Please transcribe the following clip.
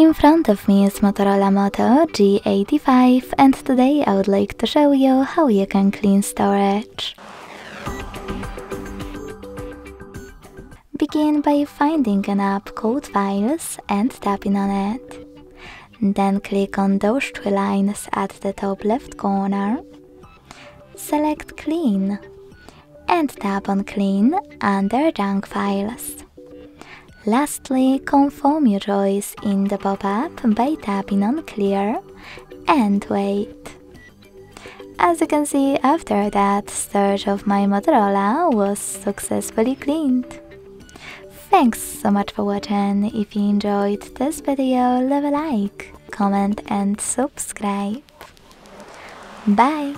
In front of me is Motorola Moto G85 and today I would like to show you how you can clean storage. Begin by finding an app called Files and tapping on it. Then click on those three lines at the top left corner. Select Clean and tap on Clean under Junk Files. Lastly, confirm your choice in the pop-up by tapping on Clear and wait. As you can see, after that, storage of my Motorola was successfully cleaned. Thanks so much for watching. If you enjoyed this video, leave a like, comment and subscribe. Bye!